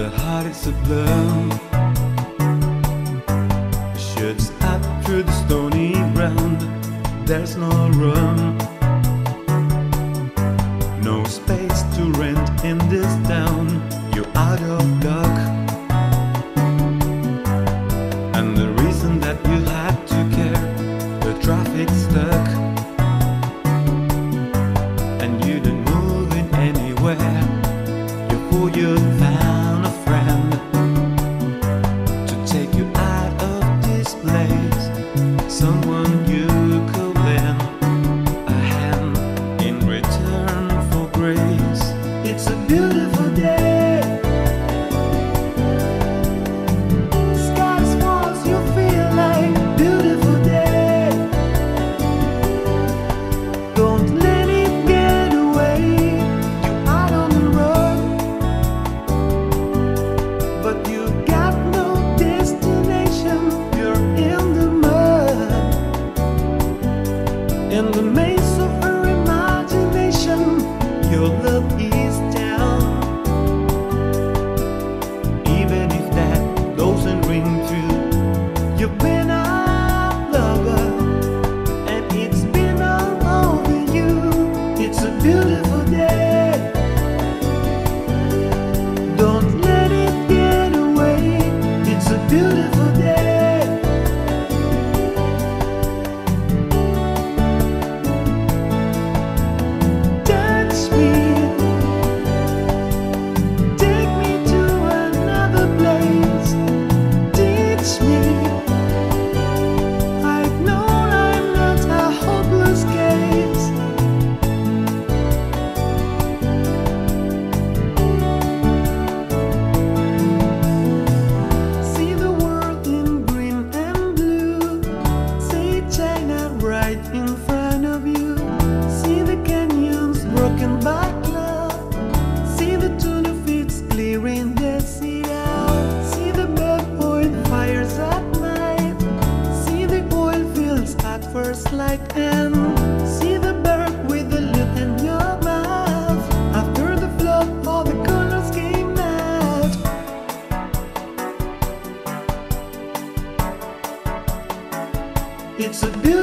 the heart is a bloom. Shoots up through the stony ground. There's no room, no space to rent in this town. You're out of luck, and the reason that you had to care, the traffic's stuck, in the maze of her imagination. Your love in front of you. See the canyons broken by. See the fields clearing out. See the fires at night. See the oil fields at first light and see the bird with the in your mouth. After the flood, all the colors came out. It's a beautiful